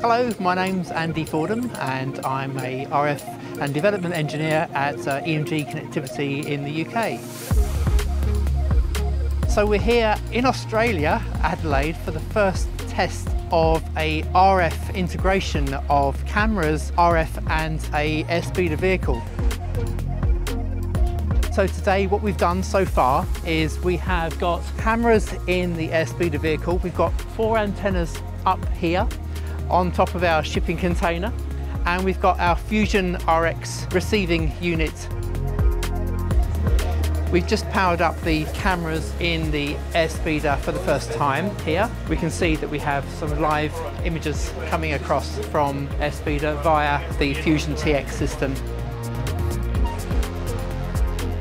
Hello, my name's Andy Fordham and I'm a RF and development engineer at uh, EMG Connectivity in the UK. So we're here in Australia, Adelaide, for the first test of a RF integration of cameras, RF and a airspeeder vehicle. So today what we've done so far is we have got cameras in the airspeeder vehicle. We've got four antennas up here on top of our shipping container and we've got our Fusion RX receiving unit. We've just powered up the cameras in the airspeeder for the first time here. We can see that we have some live images coming across from airspeeder via the Fusion TX system.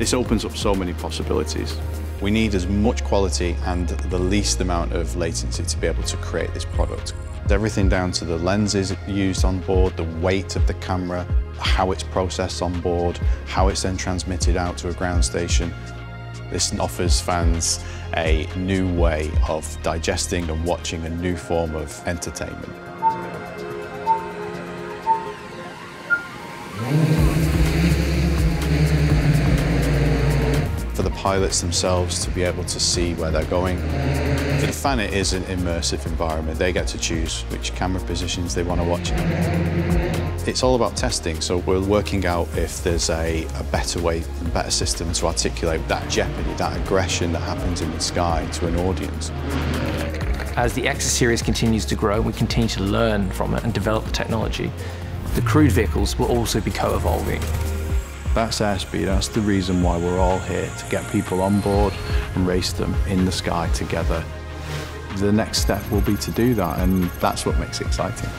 This opens up so many possibilities. We need as much quality and the least amount of latency to be able to create this product. Everything down to the lenses used on board, the weight of the camera, how it's processed on board, how it's then transmitted out to a ground station. This offers fans a new way of digesting and watching a new form of entertainment. Pilots themselves to be able to see where they're going. For the fan, it is an immersive environment. They get to choose which camera positions they want to watch. It's all about testing, so we're working out if there's a, a better way, a better system to articulate that jeopardy, that aggression that happens in the sky to an audience. As the EXA series continues to grow, we continue to learn from it and develop the technology. The crewed vehicles will also be co-evolving. That's airspeed. That's the reason why we're all here, to get people on board and race them in the sky together. The next step will be to do that, and that's what makes it exciting.